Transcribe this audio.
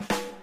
you